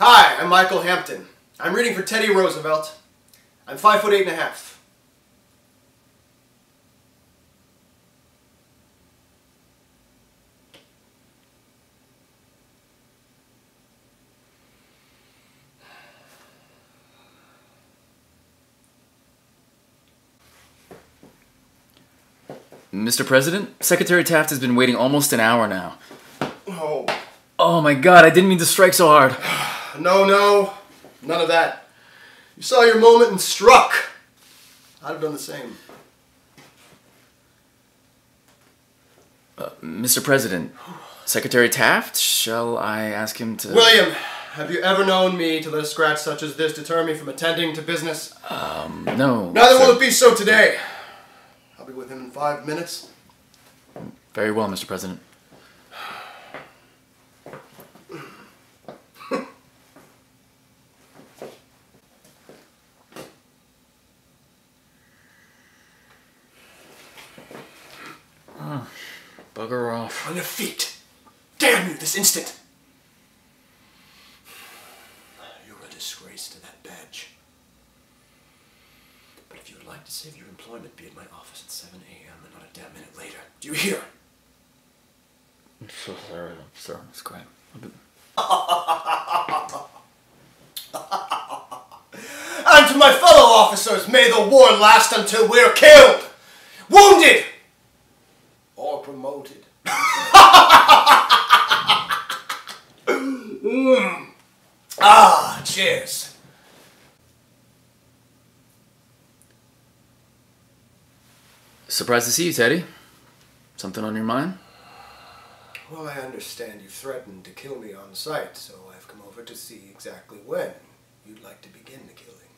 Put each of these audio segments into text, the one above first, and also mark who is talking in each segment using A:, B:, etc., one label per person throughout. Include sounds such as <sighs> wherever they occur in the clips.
A: Hi, I'm Michael Hampton. I'm reading for Teddy Roosevelt. I'm five foot eight and a half.
B: Mr. President, Secretary Taft has been waiting almost an hour now.
A: Oh,
B: Oh my god, I didn't mean to strike so hard. <sighs>
A: no, no. None of that. You saw your moment and struck. I'd have done the same.
B: Mr. President, Secretary Taft, shall I ask him to.
A: William, have you ever known me to let a scratch such as this deter me from attending to business?
B: Um, no.
A: Neither
B: sir.
A: will it be so today. I'll be with him in five minutes.
B: Very well, Mr. President. Bugger off.
A: On your feet. Damn you, this instant. You're a disgrace to that badge. But if you would like to save your employment, be at my office at 7 a.m. and not a damn minute later. Do you hear?
B: I'm so sorry, I'm sorry. It's great.
A: And to my fellow officers, may the war last until we're killed, wounded, or promoted. <laughs> Mm. Ah, cheers.
B: Surprised to see you, Teddy. Something on your mind?
A: Well, I understand you threatened to kill me on sight, so I've come over to see exactly when you'd like to begin the killing.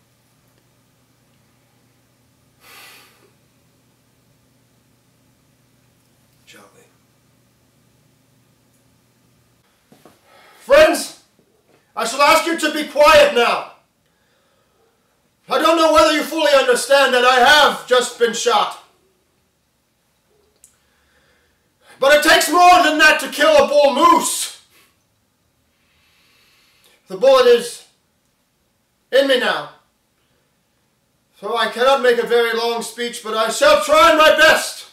A: We? Friends, I shall ask you to be quiet now. I don't know whether you fully understand that I have just been shot. But it takes more than that to kill a bull moose. The bullet is in me now. So I cannot make a very long speech, but I shall try my best.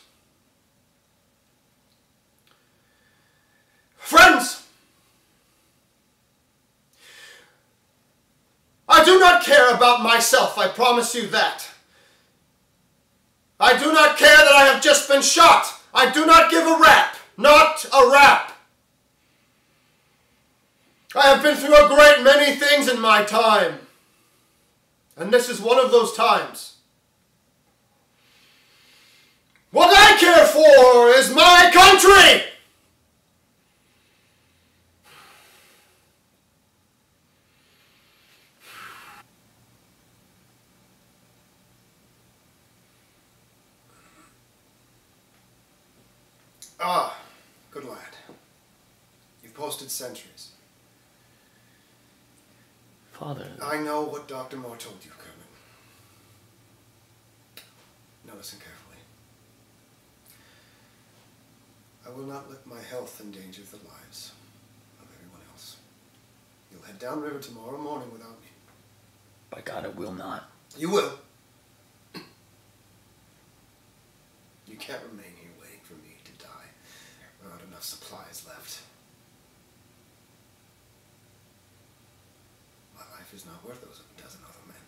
A: Friends, I do not care about myself, I promise you that. I do not care that I have just been shot. I do not give a rap. Not a rap. I have been through a great many things in my time. And this is one of those times. What I care for is my country! Ah, good lad. You've posted sentries.
B: Father.
A: I know what Dr. Moore told you, Kermit. Now listen carefully. I will not let my health endanger the lives of everyone else. You'll head downriver tomorrow morning without me.
B: By God, I will not.
A: You will. You can't remain here waiting for me to die without enough supplies left. My life is not worth those of a dozen other men.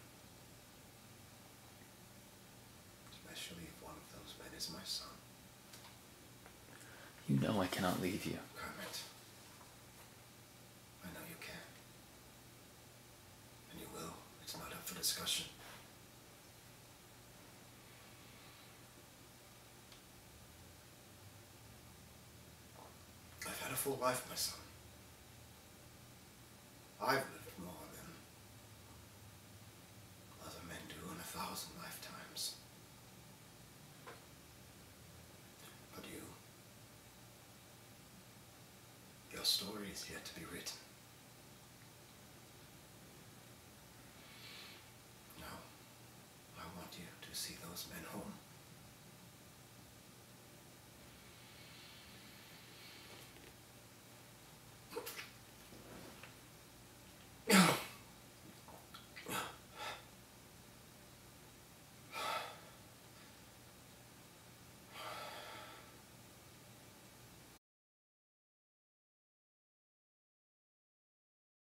A: Especially if one of those men is my son,
B: You know I cannot leave you.
A: Kermit. I know you can. And you will. It's not up for discussion. Full life, my son. I've lived more than other men do in a thousand lifetimes. But you, your story is yet to be written. Now, I want you to see those men home.